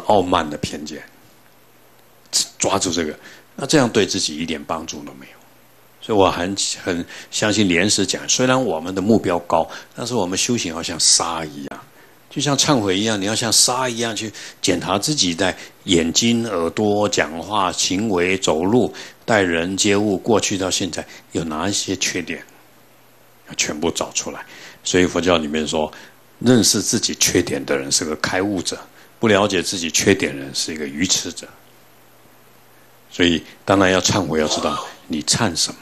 傲慢的偏见。抓住这个，那这样对自己一点帮助都没有。所以我很很相信莲师讲，虽然我们的目标高，但是我们修行要像沙一样，就像忏悔一样，你要像沙一样去检查自己在眼睛、耳朵、讲话、行为、走路、待人接物，过去到现在有哪一些缺点，要全部找出来。所以佛教里面说，认识自己缺点的人是个开悟者，不了解自己缺点的人是一个愚痴者。所以，当然要忏悔，要知道你忏什么。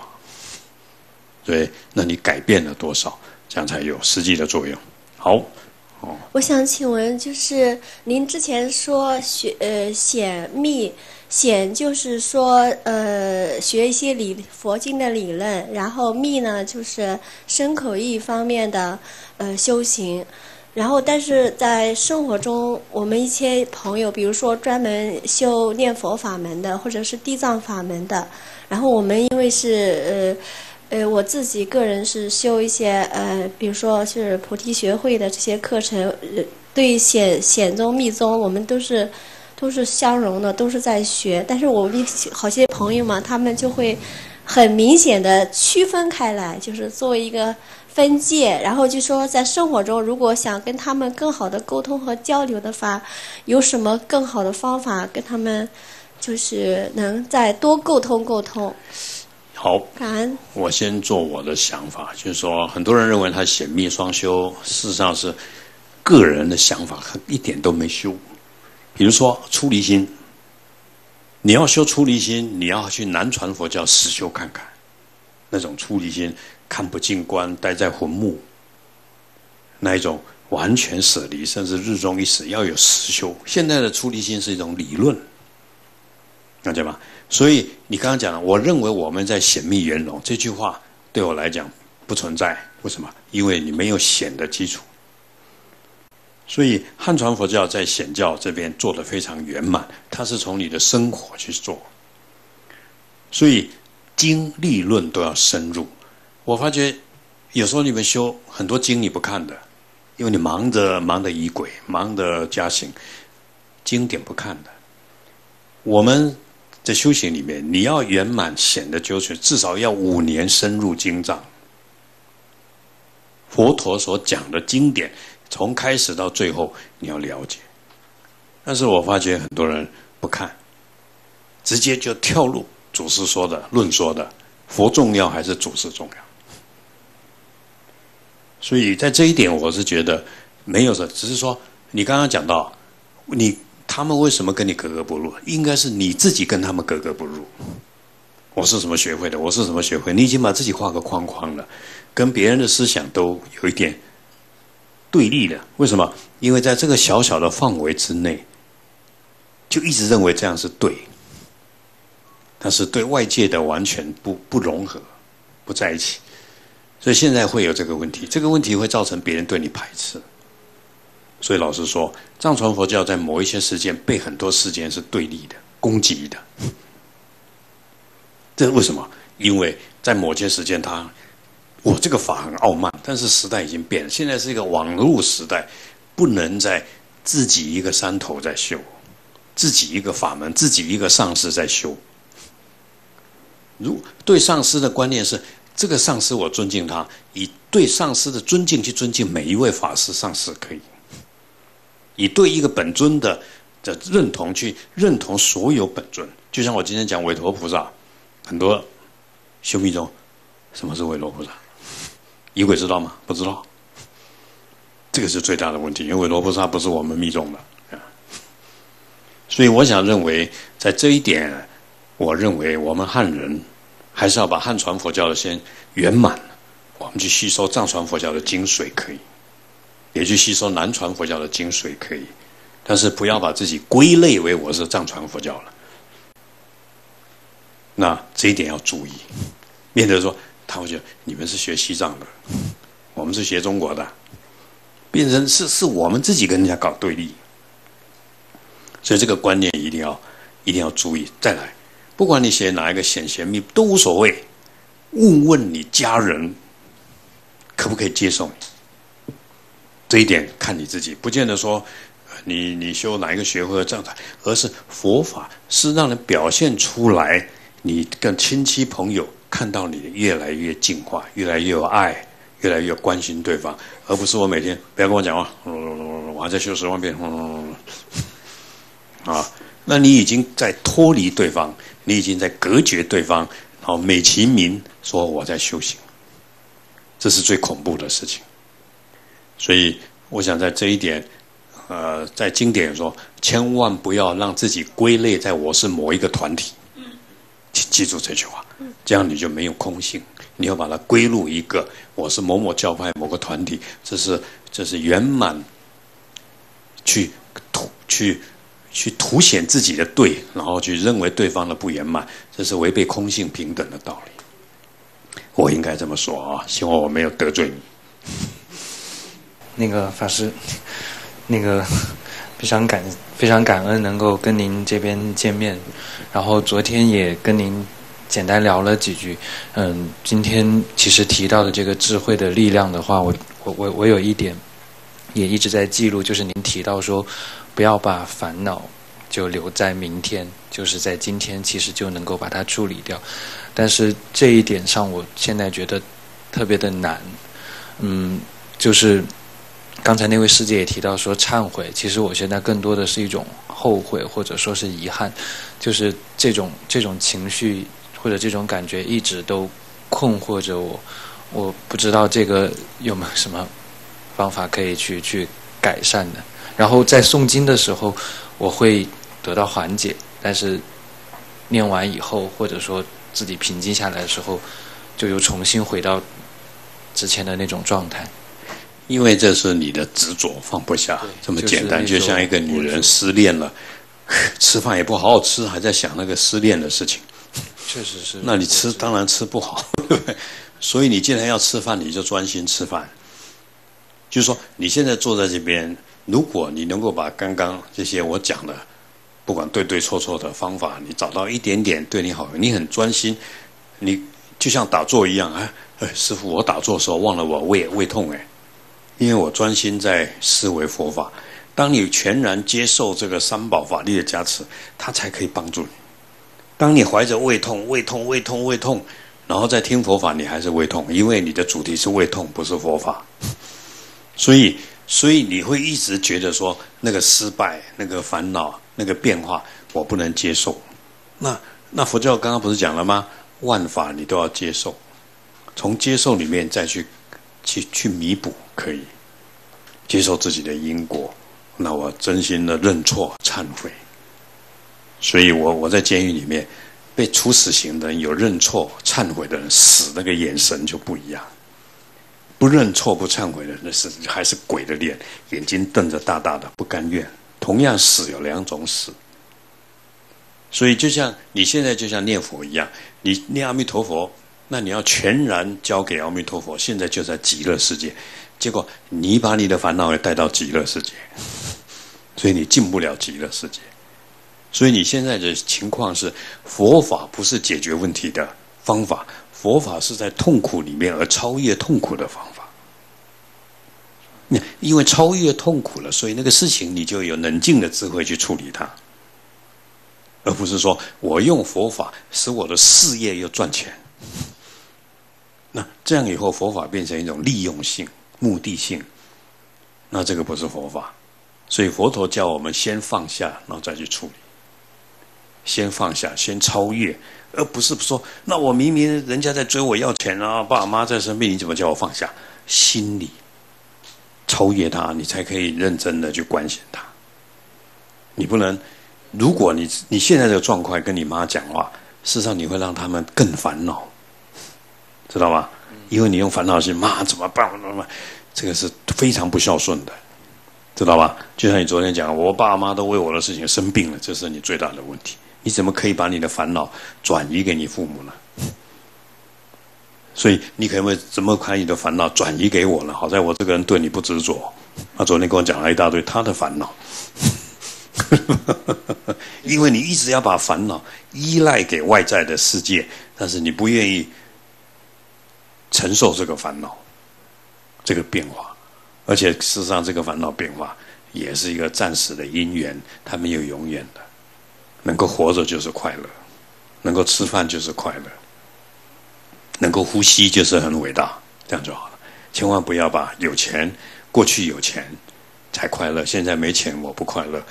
对，那你改变了多少，这样才有实际的作用。好，哦，我想请问，就是您之前说学呃显密显，就是说呃学一些理佛经的理论，然后密呢就是身口意方面的呃修行。然后，但是在生活中，我们一些朋友，比如说专门修念佛法门的，或者是地藏法门的，然后我们因为是呃呃，我自己个人是修一些呃，比如说是菩提学会的这些课程，对显显宗密宗，我们都是都是相融的，都是在学。但是我们好些朋友嘛，他们就会很明显的区分开来，就是作为一个。分界，然后就说在生活中，如果想跟他们更好的沟通和交流的话，有什么更好的方法跟他们，就是能再多沟通沟通。好，感恩。我先做我的想法，就是说，很多人认为他显密双修，事实上是个人的想法，一点都没修。比如说出离心，你要修出离心，你要去南传佛教实修看看，那种出离心。看不进观，待在坟墓，那一种完全舍离，甚至日中一死，要有实修。现在的出离心是一种理论，了解吗？所以你刚刚讲了，我认为我们在显密圆融这句话对我来讲不存在。为什么？因为你没有显的基础。所以汉传佛教在显教这边做的非常圆满，它是从你的生活去做，所以经历论都要深入。我发觉，有时候你们修很多经你不看的，因为你忙着忙着仪轨，忙着加行，经典不看的。我们在修行里面，你要圆满显的修学，至少要五年深入经藏。佛陀所讲的经典，从开始到最后你要了解。但是我发觉很多人不看，直接就跳入祖师说的论说的，佛重要还是祖师重要？所以在这一点，我是觉得没有的，只是说你刚刚讲到，你他们为什么跟你格格不入？应该是你自己跟他们格格不入。我是什么学会的？我是什么学会？你已经把自己画个框框了，跟别人的思想都有一点对立的。为什么？因为在这个小小的范围之内，就一直认为这样是对，但是对外界的完全不不融合，不在一起。所以现在会有这个问题，这个问题会造成别人对你排斥。所以老师说，藏传佛教在某一些事件被很多事件是对立的、攻击的。这是为什么？因为在某些时间，他我这个法很傲慢，但是时代已经变了，现在是一个网络时代，不能在自己一个山头在修，自己一个法门，自己一个上师在修。如对上师的观念是。这个上师我尊敬他，以对上师的尊敬去尊敬每一位法师上师可以，以对一个本尊的的认同去认同所有本尊。就像我今天讲韦陀菩萨，很多修密宗，什么是韦陀菩萨？仪轨知道吗？不知道。这个是最大的问题，因为罗菩萨不是我们密宗的所以我想认为，在这一点，我认为我们汉人。还是要把汉传佛教的先圆满，我们去吸收藏传佛教的精髓可以，也去吸收南传佛教的精髓可以，但是不要把自己归类为我是藏传佛教了。那这一点要注意，面对说他会觉得你们是学西藏的，我们是学中国的，变成是是我们自己跟人家搞对立，所以这个观念一定要一定要注意。再来。不管你写哪一个显贤密都无所谓，问问你家人可不可以接受你，这一点看你自己，不见得说，你你修哪一个学会这样子，而是佛法是让人表现出来，你跟亲戚朋友看到你越来越进化，越来越有爱，越来越关心对方，而不是我每天不要跟我讲话，我还在修十万遍，啊，那你已经在脱离对方，你已经在隔绝对方，然后美其名说我在修行，这是最恐怖的事情。所以，我想在这一点，呃，在经典说，千万不要让自己归类在我是某一个团体。请记住这句话，这样你就没有空性。你要把它归入一个我是某某教派某个团体，这是这是圆满去凸去去凸显自己的对，然后去认为对方的不圆满，这是违背空性平等的道理。我应该这么说啊，希望我没有得罪你。那个法师，那个非常感非常感恩能够跟您这边见面，然后昨天也跟您简单聊了几句。嗯，今天其实提到的这个智慧的力量的话，我我我我有一点也一直在记录，就是您提到说不要把烦恼就留在明天，就是在今天其实就能够把它处理掉。但是这一点上，我现在觉得特别的难。嗯，就是。刚才那位师姐也提到说忏悔，其实我现在更多的是一种后悔或者说是遗憾，就是这种这种情绪或者这种感觉一直都困惑着我，我不知道这个有没有什么方法可以去去改善的。然后在诵经的时候，我会得到缓解，但是念完以后或者说自己平静下来的时候，就又重新回到之前的那种状态。因为这是你的执着放不下，这么简单，就像一个女人失恋了，吃饭也不好好吃，还在想那个失恋的事情。确实是。那你吃当然吃不好，对不对？所以你既然要吃饭，你就专心吃饭。就是说，你现在坐在这边，如果你能够把刚刚这些我讲的，不管对对错错的方法，你找到一点点对你好，你很专心，你就像打坐一样，啊哎，师傅，我打坐的时候忘了我胃胃痛，哎。因为我专心在思维佛法，当你全然接受这个三宝法力的加持，它才可以帮助你。当你怀着胃痛、胃痛、胃痛、胃痛，然后再听佛法，你还是胃痛，因为你的主题是胃痛，不是佛法。所以，所以你会一直觉得说，那个失败、那个烦恼、那个变化，我不能接受。那那佛教刚刚不是讲了吗？万法你都要接受，从接受里面再去。去去弥补可以接受自己的因果，那我真心的认错忏悔。所以我我在监狱里面被处死刑的人有认错忏悔的人，死那个眼神就不一样。不认错不忏悔的那是还是鬼的脸，眼睛瞪着大大的不甘愿。同样死有两种死，所以就像你现在就像念佛一样，你念阿弥陀佛。那你要全然交给阿弥陀佛，现在就在极乐世界，结果你把你的烦恼也带到极乐世界，所以你进不了极乐世界。所以你现在的情况是，佛法不是解决问题的方法，佛法是在痛苦里面而超越痛苦的方法。那因为超越痛苦了，所以那个事情你就有冷静的智慧去处理它，而不是说我用佛法使我的事业又赚钱。那这样以后，佛法变成一种利用性、目的性，那这个不是佛法。所以佛陀叫我们先放下，然后再去处理。先放下，先超越，而不是说，那我明明人家在追我要钱啊，爸妈在生病，你怎么叫我放下？心里超越他，你才可以认真的去关心他。你不能，如果你你现在这个状况跟你妈讲话，事实上你会让他们更烦恼。知道吗？因为你用烦恼心，妈怎么办？怎么办？这个是非常不孝顺的，知道吧？就像你昨天讲，我爸妈都为我的事情生病了，这是你最大的问题。你怎么可以把你的烦恼转移给你父母呢？所以你可不可以怎么把你的烦恼转移给我呢？好在我这个人对你不执着。他昨天跟我讲了一大堆他的烦恼，因为你一直要把烦恼依赖给外在的世界，但是你不愿意。承受这个烦恼，这个变化，而且事实上，这个烦恼变化也是一个暂时的因缘，它没有永远的。能够活着就是快乐，能够吃饭就是快乐，能够呼吸就是很伟大，这样就好了。千万不要把有钱，过去有钱才快乐，现在没钱我不快乐，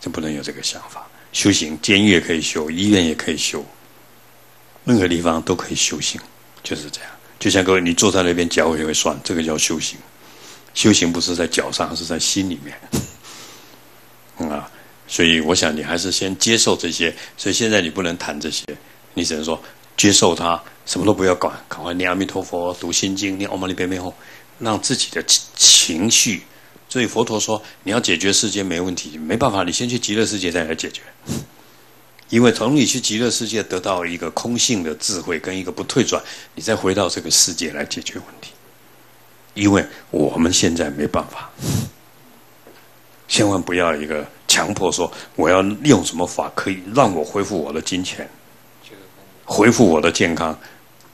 就不能有这个想法。修行，监狱也可以修，医院也可以修，任何地方都可以修行，就是这样。就像各位，你坐在那边脚也会酸，这个叫修行。修行不是在脚上，是在心里面。啊，所以我想你还是先接受这些。所以现在你不能谈这些，你只能说接受它，什么都不要管，赶快念阿弥陀佛、读心经、念阿弥陀佛，让自己的情绪。所以佛陀说，你要解决世界没问题，没办法，你先去极乐世界再来解决。因为从你去极乐世界得到一个空性的智慧跟一个不退转，你再回到这个世界来解决问题。因为我们现在没办法，千万不要一个强迫说我要用什么法可以让我恢复我的金钱，恢复我的健康，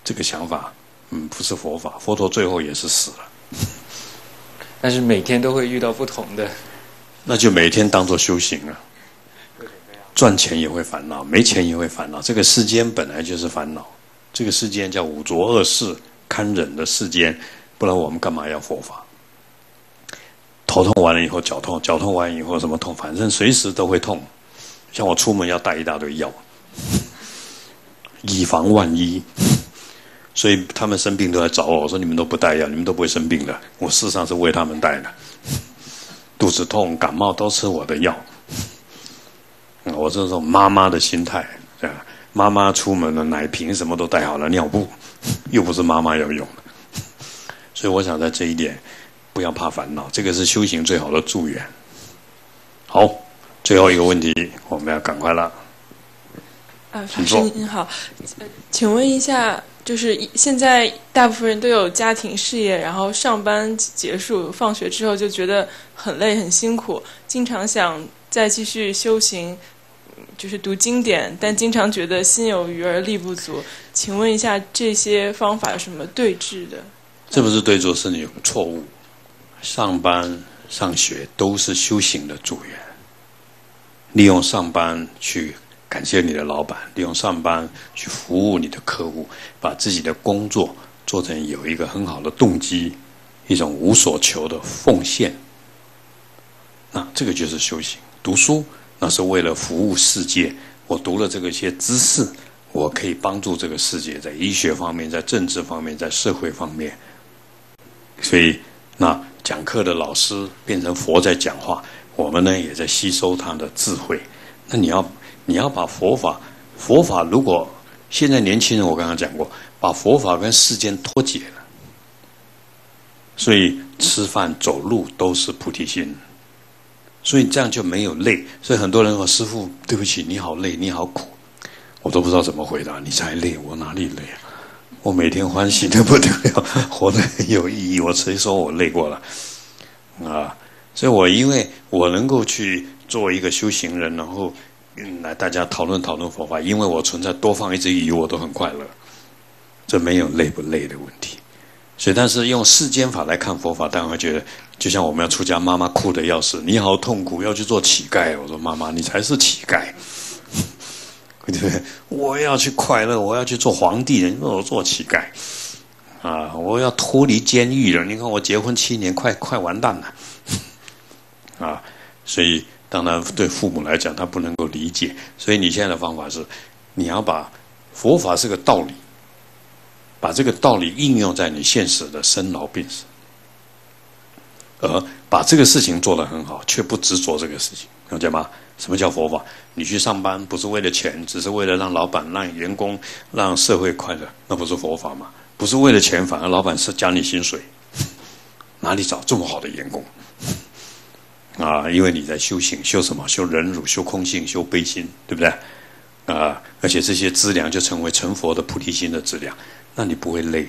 这个想法，嗯，不是佛法。佛陀最后也是死了，但是每天都会遇到不同的，那就每天当做修行了。赚钱也会烦恼，没钱也会烦恼。这个世间本来就是烦恼，这个世间叫五浊恶世，堪忍的世间。不然我们干嘛要佛法？头痛完了以后脚痛，脚痛完以后什么痛？反正随时都会痛。像我出门要带一大堆药，以防万一。所以他们生病都来找我，我说你们都不带药，你们都不会生病的。我事实上是为他们带的。肚子痛、感冒都吃我的药。我这种妈妈的心态，妈妈出门了，奶瓶什么都带好了，尿布 又不是妈妈要用的。所以我想在这一点，不要怕烦恼，这个是修行最好的助缘。好，最后一个问题，我们要赶快了。啊，法师您好，请问一下，就是现在大部分人都有家庭事业，然后上班结束、放学之后就觉得很累、很辛苦，经常想再继续修行，就是读经典，但经常觉得心有余而力不足。请问一下，这些方法有什么对治的？这不是对做是你错误。上班、上学都是修行的助缘。利用上班去感谢你的老板，利用上班去服务你的客户，把自己的工作做成有一个很好的动机，一种无所求的奉献。那这个就是修行。读书那是为了服务世界。我读了这个些知识，我可以帮助这个世界，在医学方面，在政治方面，在社会方面。所以，那讲课的老师变成佛在讲话，我们呢也在吸收他的智慧。那你要，你要把佛法，佛法如果现在年轻人，我刚刚讲过，把佛法跟世间脱节了，所以吃饭走路都是菩提心，所以这样就没有累。所以很多人说：“师傅，对不起，你好累，你好苦。”我都不知道怎么回答。你才累，我哪里累啊？我每天欢喜的不得了，活得很有意义。我谁说我累过了啊？所以我因为我能够去做一个修行人，然后来大家讨论讨论佛法，因为我存在多放一只鱼，我都很快乐。这没有累不累的问题。所以，但是用世间法来看佛法，当然会觉得，就像我们要出家，妈妈哭的要死，你好痛苦，要去做乞丐。我说妈妈，你才是乞丐。对不对？我要去快乐，我要去做皇帝，你说我做乞丐啊！我要脱离监狱了。你看我结婚七年，快快完蛋了啊！所以当然对父母来讲，他不能够理解。所以你现在的方法是，你要把佛法是个道理，把这个道理应用在你现实的生老病死，而把这个事情做得很好，却不执着这个事情，了解吗？什么叫佛法？你去上班不是为了钱，只是为了让老板、让员工、让社会快乐，那不是佛法吗？不是为了钱，反而老板是加你薪水，哪里找这么好的员工？啊，因为你在修行，修什么？修忍辱，修空性，修悲心，对不对？啊，而且这些资粮就成为成佛的菩提心的资粮，那你不会累，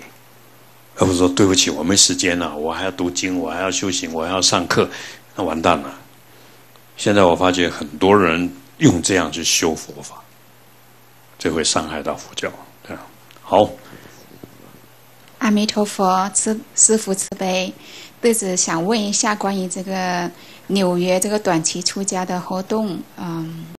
而不是说对不起，我没时间了，我还要读经，我还要修行，我还要上课，那完蛋了。现在我发觉很多人用这样去修佛法，这会伤害到佛教。这样好。阿弥陀佛，慈师父慈悲，弟子想问一下关于这个纽约这个短期出家的活动，嗯。